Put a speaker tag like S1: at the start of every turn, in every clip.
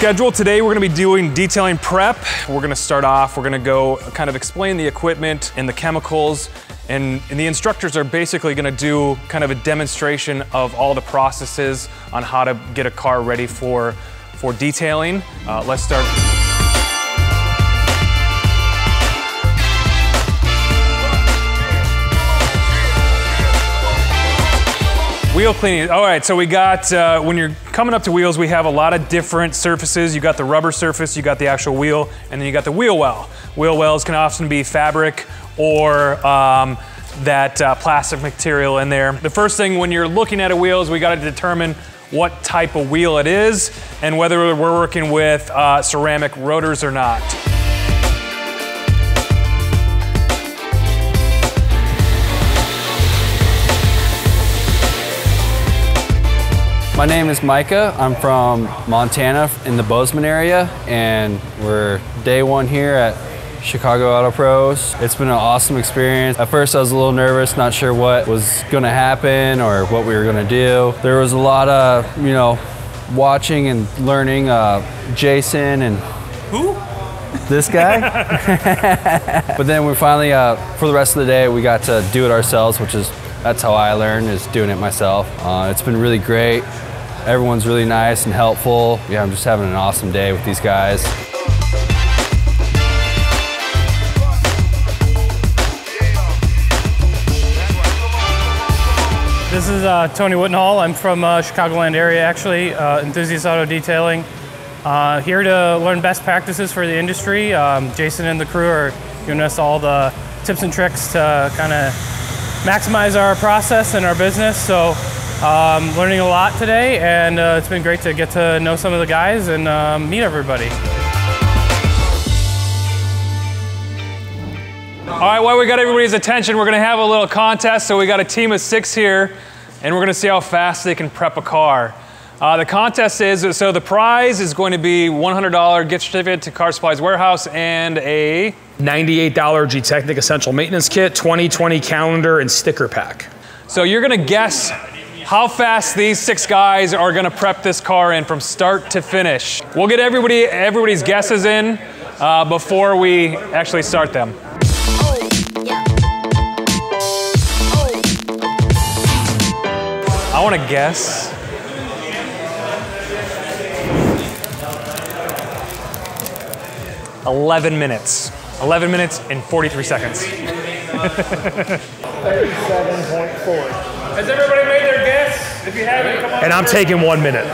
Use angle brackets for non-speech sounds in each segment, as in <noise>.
S1: schedule. Today we're gonna be doing detailing prep. We're gonna start off, we're gonna go kind of explain the equipment and the chemicals. And, and the instructors are basically gonna do kind of a demonstration of all the processes on how to get a car ready for, for detailing. Uh, let's start. Wheel cleaning. All right, so we got, uh, when you're coming up to wheels, we have a lot of different surfaces. You got the rubber surface, you got the actual wheel, and then you got the wheel well. Wheel wells can often be fabric or um, that uh, plastic material in there. The first thing when you're looking at a wheel is we gotta determine what type of wheel it is and whether we're working with uh, ceramic rotors or not.
S2: My name is Micah. I'm from Montana in the Bozeman area, and we're day one here at Chicago Auto Pros. It's been an awesome experience. At first, I was a little nervous, not sure what was going to happen or what we were going to do. There was a lot of, you know, watching and learning. Uh, Jason and
S1: Who?
S2: this guy. <laughs> <laughs> but then we finally, uh, for the rest of the day, we got to do it ourselves, which is that's how I learned is doing it myself. Uh, it's been really great. Everyone's really nice and helpful. Yeah, I'm just having an awesome day with these guys.
S3: This is uh, Tony Whittenhall. I'm from uh, Chicagoland area, actually, uh, Enthusiast Auto Detailing. Uh, here to learn best practices for the industry. Um, Jason and the crew are giving us all the tips and tricks to kind of maximize our process and our business. So, um, learning a lot today, and uh, it's been great to get to know some of the guys and um, meet everybody.
S1: All right, while we got everybody's attention, we're gonna have a little contest. So we got a team of six here, and we're gonna see how fast they can prep a car. Uh, the contest is, so the prize is going to be $100 gift certificate to Car Supplies Warehouse and a
S4: $98 Gtechniq Essential Maintenance Kit, 2020 calendar, and sticker pack.
S1: So you're gonna guess how fast these six guys are gonna prep this car in from start to finish. We'll get everybody everybody's guesses in uh, before we actually start them. I want to guess. Eleven minutes. Eleven minutes and forty-three seconds. <laughs> Has everybody made their guess? If you haven't, come on.
S4: And I'm taking one minute.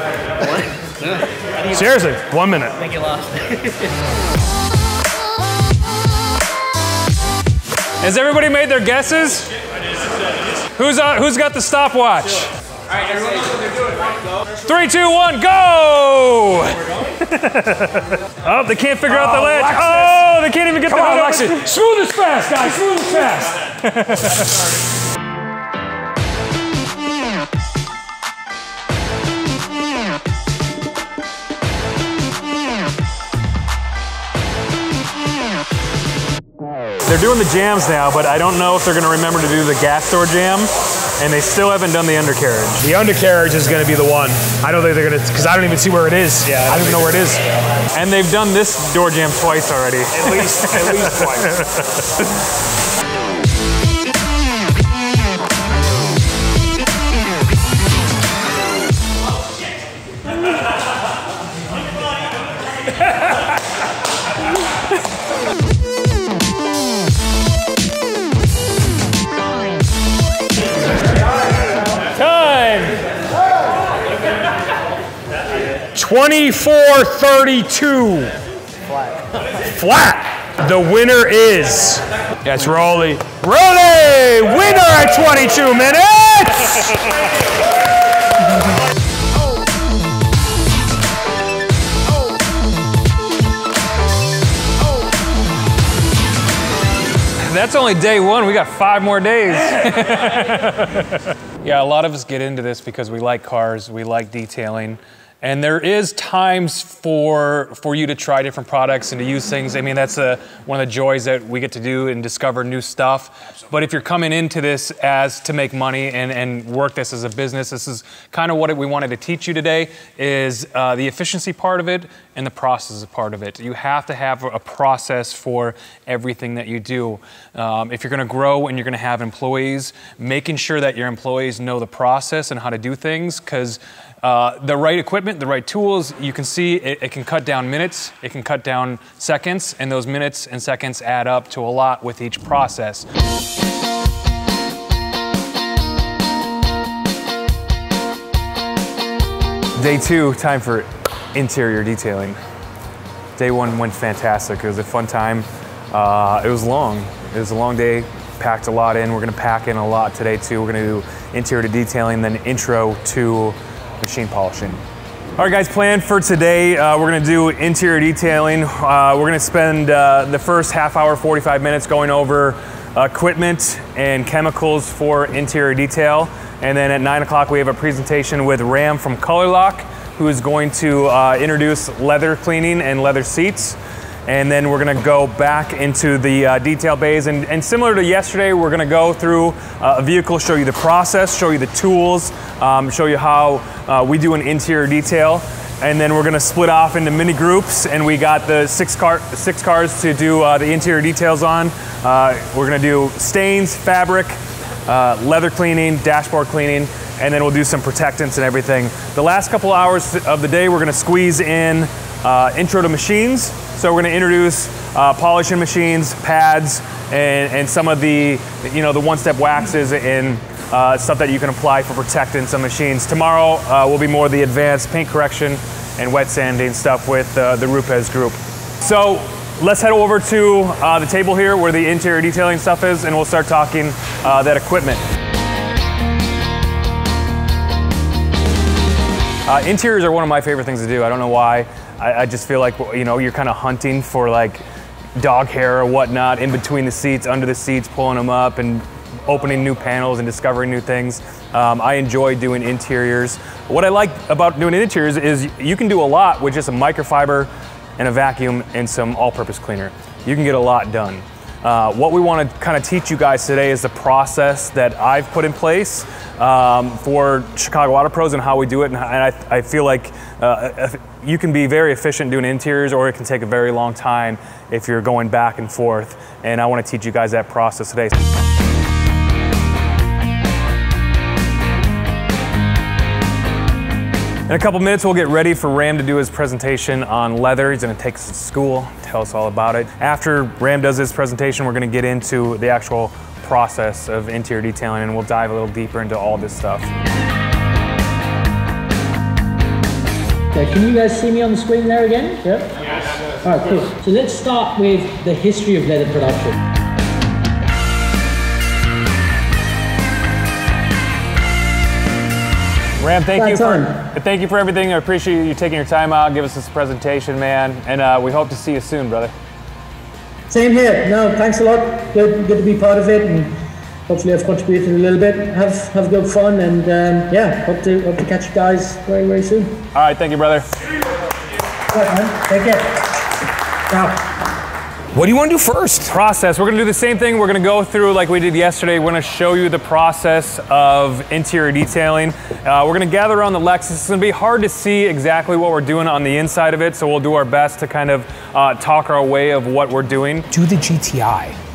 S4: Seriously, one minute. I think you lost. <laughs>
S1: Has everybody made their guesses? Who's on, Who's got the stopwatch? Three, two, one, go! <laughs> oh, they can't figure out the oh, ledge. Oh, they can't even get
S4: Come
S1: the
S4: on,
S1: hood over-
S4: Smooth as fast, guys. Smooth as fast. <laughs>
S1: They're doing the jams now, but I don't know if they're going to remember to do the gas door jam, and they still haven't done the undercarriage.
S4: The undercarriage is going to be the one. I don't think they're going to, because I don't even see where it is. Yeah, I don't even know where it is.
S1: And they've done this door jam twice already.
S4: At least, at least twice. <laughs> 2432. Flat. Flat. The winner is. That's Rolly. Rolly! Winner at 22 minutes!
S1: That's only day one. We got five more days. <laughs> <laughs> yeah, a lot of us get into this because we like cars, we like detailing, And there is times for for you to try different products and to use things. I mean, that's a, one of the joys that we get to do and discover new stuff. But if you're coming into this as to make money and, and work this as a business, this is kind of what we wanted to teach you today is uh, the efficiency part of it and the process part of it. You have to have a process for everything that you do. Um, if you're going to grow and you're going to have employees, making sure that your employees know the process and how to do things because uh, the right equipment, the right tools, you can see it, it, can cut down minutes, it can cut down seconds, and those minutes and seconds add up to a lot with each process. Day two, time for interior detailing. Day one went fantastic. It was a fun time. Uh, it was long. It was a long day, packed a lot in. We're gonna pack in a lot today too. We're gonna do interior detailing, then intro to machine polishing. All right, guys, plan for today, uh, we're gonna do interior detailing. Uh, we're gonna spend uh, the first half hour, 45 minutes going over equipment and chemicals for interior detail. And then at nine o'clock, we have a presentation with Ram from Color Lock, who is going to uh, introduce leather cleaning and leather seats. And then we're gonna go back into the uh, detail bays. And, and, similar to yesterday, we're gonna go through uh, a vehicle, show you the process, show you the tools, um, show you how uh, we do an interior detail. And then we're gonna split off into mini groups and we got the six, car, six cars to do uh, the interior details on. Uh, we're gonna do stains, fabric, uh, leather cleaning, dashboard cleaning, and then we'll do some protectants and everything. The last couple hours of the day, we're gonna squeeze in intro to machines, so we're going to introduce uh, polishing machines, pads, and, and some of the, you know, the one-step waxes and uh, stuff that you can apply for protectants on machines. Tomorrow uh, will be more the advanced paint correction and wet sanding stuff with uh, the Rupes group. So let's head over to uh, the table here where the interior detailing stuff is, and we'll start talking uh, that equipment. Uh, interiors are one of my favorite things to do. I don't know why. I, I just feel like you know you're kind of hunting for like dog hair or whatnot in between the seats, under the seats, pulling them up and opening new panels and discovering new things. Um, I enjoy doing interiors. What I like about doing interiors is you can do a lot with just a microfiber and a vacuum and some all-purpose cleaner. You can get a lot done. Uh, what we want to kind of teach you guys today is the process that I've put in place um, for Chicago Auto Pros and how we do it. And I, I feel like uh, you can be very efficient doing interiors, or it can take a very long time if you're going back and forth. And I want to teach you guys that process today. In a couple minutes, we'll get ready for Ram to do his presentation on leather. He's gonna take us to school, tell us all about it. After Ram does his presentation, we're gonna get into the actual process of interior detailing and we'll dive a little deeper into all this stuff.
S5: Okay, can you guys see me on the screen there again? Yep. Yes. All right, cool. So let's start with the history of leather production.
S1: Ram, thank you for thank you for everything. I appreciate you taking your time out, give us this presentation, man, and uh, we hope to see you soon, brother.
S5: Same here. No, thanks a lot. Good, good to be part of it, and hopefully I've contributed a little bit. Have have good fun, and um, yeah, hope to hope to catch you guys very very soon.
S1: All right, thank you, brother.
S5: All right, man. Take care. Ciao.
S4: What do you want to do first?
S1: Process. We're going to do the same thing. We're going to go through like we did yesterday. We're going to show you the process of interior detailing. Uh, we're going to gather around the Lexus. It's going to be hard to see exactly what we're doing on the inside of it, so we'll do our best to kind of uh, talk our way of what we're doing.
S4: Do the GTI.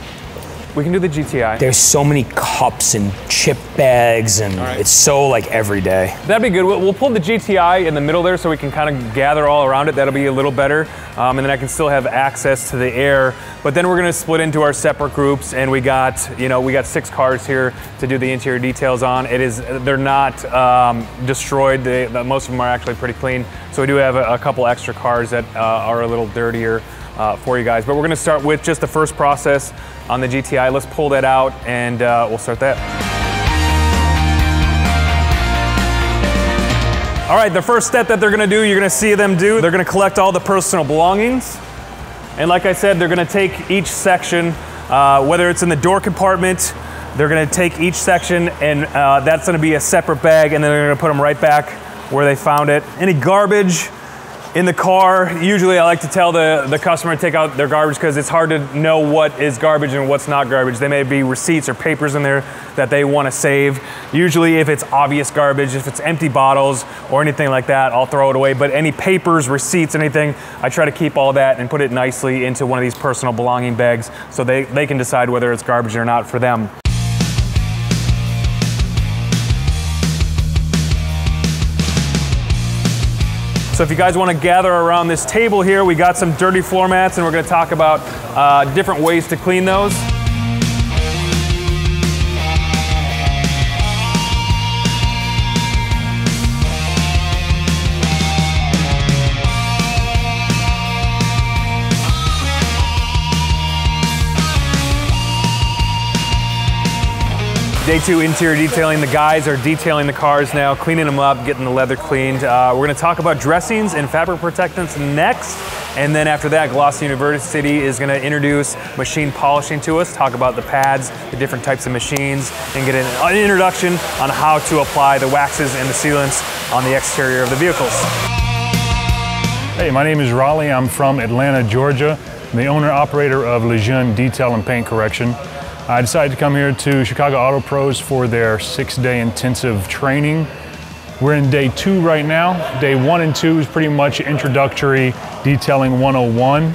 S1: We can do the GTI.
S4: There's so many cups and chip bags, and right. it's so like every day.
S1: That'd be good. We'll, we'll, pull the GTI in the middle there so we can kind of gather all around it. That'll be a little better. Um, and then I can still have access to the air. But then we're gonna split into our separate groups, and we got, you know, we got six cars here to do the interior details on. It is, they're not um, destroyed. They, most of them are actually pretty clean. So we do have a, a couple extra cars that uh, are a little dirtier uh, for you guys. But we're gonna start with just the first process on the GTI. Let's pull that out and uh, we'll start that. All right, the first step that they're gonna do, you're gonna see them do, they're gonna collect all the personal belongings. And like I said, they're gonna take each section, uh, whether it's in the door compartment, they're gonna take each section and uh, that's gonna be a separate bag and then they're gonna put them right back where they found it. Any garbage in the car, usually I like to tell the, the customer to take out their garbage because it's hard to know what is garbage and what's not garbage. They may be receipts or papers in there that they want to save. Usually if it's obvious garbage, if it's empty bottles or anything like that, I'll throw it away. But any papers, receipts, anything, I try to keep all that and put it nicely into one of these personal belonging bags so they, they can decide whether it's garbage or not for them. So if you guys want to gather around this table here, we got some dirty floor mats and we're going to talk about uh, different ways to clean those. Day two interior detailing. The guys are detailing the cars now, cleaning them up, getting the leather cleaned. Uh, we're going to talk about dressings and fabric protectants next. And then after that, Glossy University is going to introduce machine polishing to us, talk about the pads, the different types of machines, and get an introduction on how to apply the waxes and the sealants on the exterior of the vehicles.
S6: Hey, my name is Raleigh. I'm from Atlanta, Georgia. I'm the owner operator of Lejeune Detail and Paint Correction. I decided to come here to Chicago Auto Pros for their six day intensive training. We're in day two right now. Day one and two is pretty much introductory detailing 101.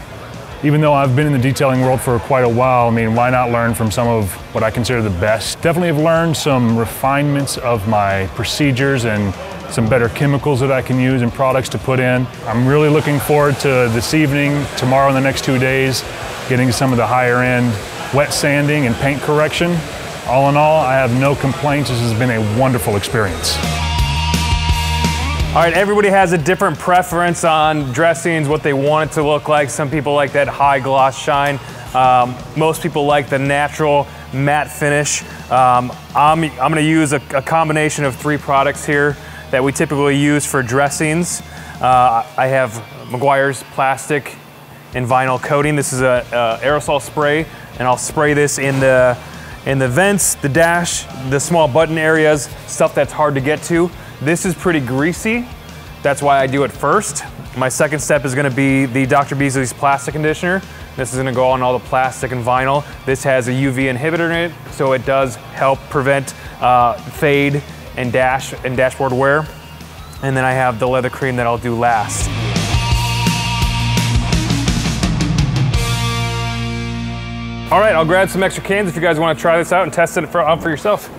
S6: Even though I've been in the detailing world for quite a while, I mean, why not learn from some of what I consider the best? Definitely have learned some refinements of my procedures and some better chemicals that I can use and products to put in. I'm really looking forward to this evening, tomorrow, and the next two days, getting some of the higher end wet sanding and paint correction. All in all, I have no complaints. This has been a wonderful experience.
S1: All right, everybody has a different preference on dressings, what they want it to look like. Some people like that high gloss shine. Um, most people like the natural matte finish. Um, I'm, I'm gonna use a, a, combination of three products here that we typically use for dressings. Uh, I have Meguiar's plastic and vinyl coating. This is a, a aerosol spray and I'll spray this in the, in the vents, the dash, the small button areas, stuff that's hard to get to. This is pretty greasy. That's why I do it first. My second step is gonna be the Dr. Beasley's plastic conditioner. This is gonna go on all the plastic and vinyl. This has a UV inhibitor in it, so it does help prevent uh, fade and dash and dashboard wear. And then I have the leather cream that I'll do last. All right, I'll grab some extra cans if you guys want to try this out and test it for, out for yourself.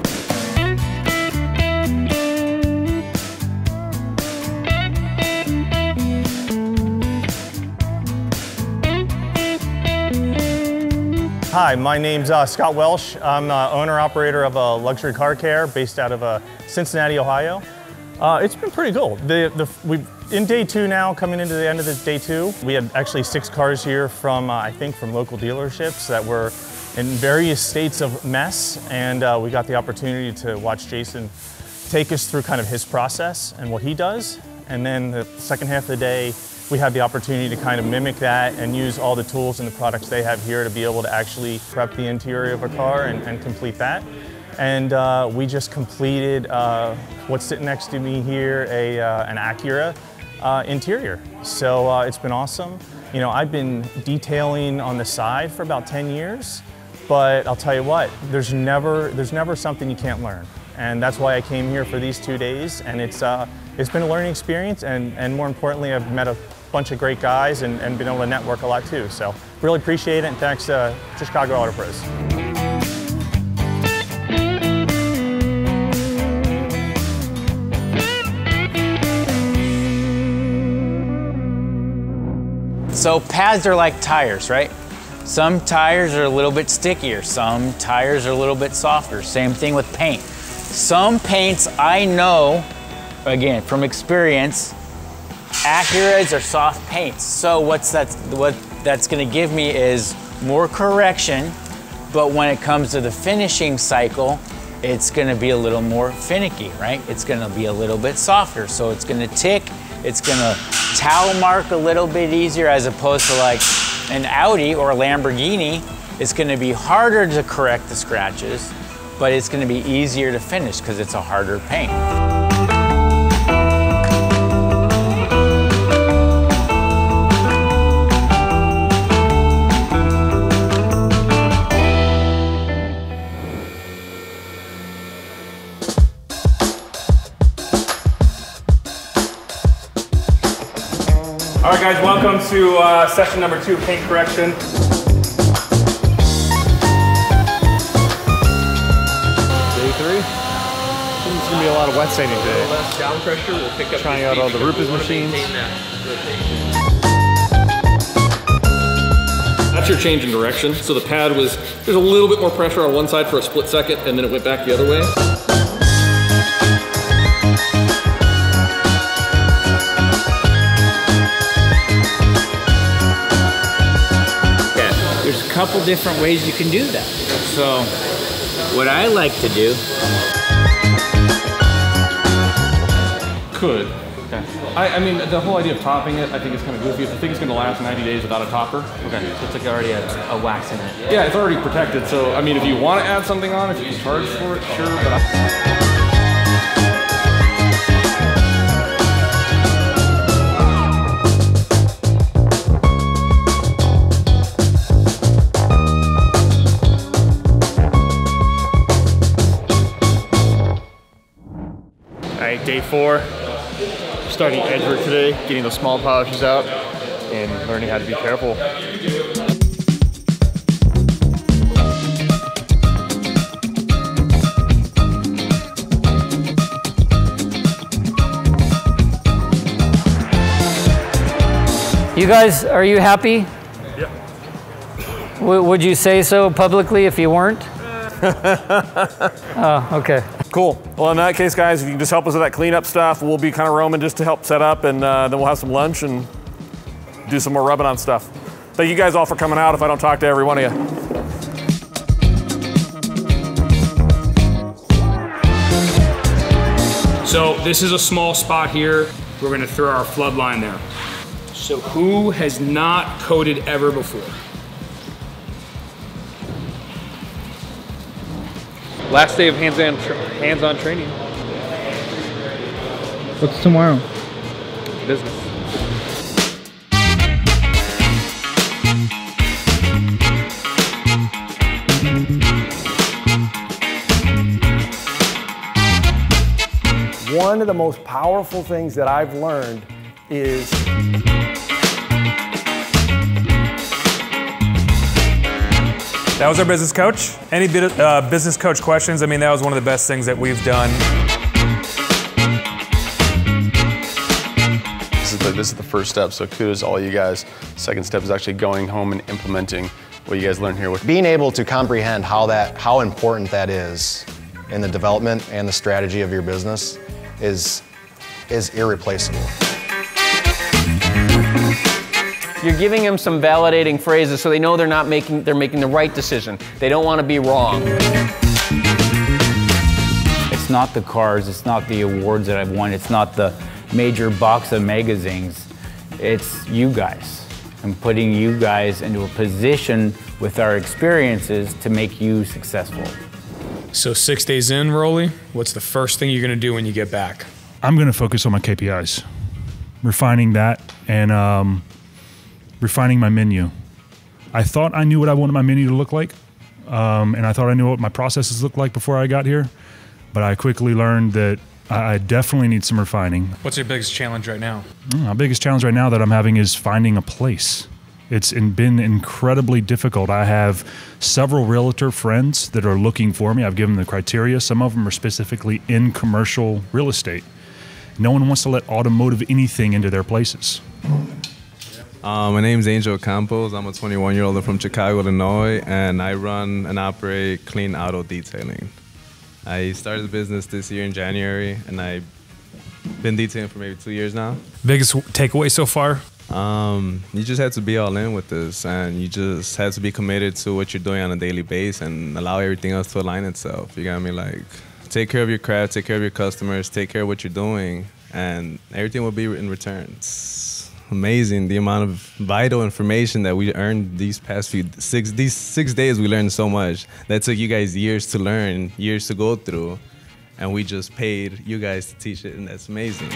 S7: Hi, my name's uh, Scott Welsh. I'm uh, owner operator of a luxury car care based out of uh, Cincinnati, Ohio. Uh, it's been pretty cool. The, the, we in day two now, coming into the end of the day two, we had actually six cars here from, uh, I think, from local dealerships that were in various states of mess. And uh, we got the opportunity to watch Jason take us through kind of his process and what he does. And then the second half of the day, we had the opportunity to kind of mimic that and use all the tools and the products they have here to be able to actually prep the interior of a car and, and complete that. And uh, we just completed uh, what's sitting next to me here, a, uh, an Acura uh, interior. So uh, it's been awesome. You know, I've been detailing on the side for about 10 years, but I'll tell you what, there's never, there's never something you can't learn. And that's why I came here for these two days. And it's, uh, it's been a learning experience. And, and more importantly, I've met a bunch of great guys and, and been able to network a lot too. So really appreciate it. And thanks to Chicago Auto Pros.
S8: So pads are like tires, right? Some tires are a little bit stickier, some tires are a little bit softer. Same thing with paint. Some paints I know, again, from experience, Acuras are soft paints. So what's that, what that's gonna give me is more correction, but when it comes to the finishing cycle, it's gonna be a little more finicky, right? It's gonna be a little bit softer. So it's gonna tick, it's gonna towel mark a little bit easier as opposed to like an Audi or a Lamborghini. It's gonna be harder to correct the scratches, but it's gonna be easier to finish because it's a harder paint.
S1: All right, guys, welcome to uh, session number two, paint correction.
S9: Day three. It's gonna be a lot of wet sanding today. Less down pressure will pick up. Trying out all the Rupes machines.
S10: That's your change in direction. So the pad was, there's a little bit more pressure on one side for a split second, and then it went back the other way.
S8: Couple different ways you can do that. So, what I like to do.
S10: Could. Okay. I, I mean, the whole idea of topping it, I think is kind of goofy. If the thing's going to last 90 days without a topper, okay.
S9: So it's like already a, a wax in it.
S10: Yeah, it's already protected. So, I mean, if you want to add something on, if you can charge for it, sure. But I,
S9: day four. Starting edge work today, getting those small polishes out, and learning how to be careful.
S11: You guys, are you happy?
S9: Yeah.
S11: W- would you say so publicly if you weren't? <laughs> oh, okay.
S12: Cool. Well, in that case, guys, if you can just help us with that cleanup stuff, we'll be kind of roaming just to help set up, and uh, then we'll have some lunch and do some more rubbing on stuff. Thank you guys all for coming out if I don't talk to every one of you.
S4: So this is a small spot here. We're gonna throw our flood line there. So who has not coated ever before?
S9: Last day of hands-on tr- hands-on training.
S13: What's tomorrow?
S9: Business.
S14: One of the most powerful things that I've learned is
S1: That was our business coach. Any bit of, uh, business coach questions? I mean, that was one of the best things that we've done.
S15: This is the, this is the first step, so kudos to all you guys. Second step is actually going home and implementing what you guys learned here. With
S16: Being able to comprehend how that, how important that is in the development and the strategy of your business is, is irreplaceable.
S17: You're giving them some validating phrases so they know they're not making they're making the right decision. They don't want to be wrong.
S8: It's not the cars, it's not the awards that I've won, it's not the major box of magazines. It's you guys. I'm putting you guys into a position with our experiences to make you successful.
S4: So six days in, Rolly, what's the first thing you're gonna do when you get back?
S6: I'm going to focus on my KPIs, refining that and um, refining my menu. I thought I knew what I wanted my menu to look like, um, and I thought I knew what my processes looked like before I got here, but I quickly learned that I definitely need some refining.
S1: What's your biggest challenge right now?
S6: Mm, My biggest challenge right now that I'm having is finding a place. It's been incredibly difficult. I have several realtor friends that are looking for me. I've given them the criteria. Some of them are specifically in commercial real estate. No one wants to let automotive anything into their places.
S18: Uh, my name's Angel Campos. I'm a 21 year old from Chicago, Illinois, and I run and operate Clean Auto Detailing. I started the business this year in January, and I've been detailing for maybe two years now.
S1: Biggest takeaway so far?
S18: Um, you just have to be all in with this, and you just have to be committed to what you're doing on a daily basis and allow everything else to align itself. You got me? Like, take care of your craft, take care of your customers, take care of what you're doing, and everything will be in return. Amazing the amount of vital information that we earned these past few six these six days. We learned so much that took you guys years to learn, years to go through, and we just paid you guys to teach it, and that's amazing.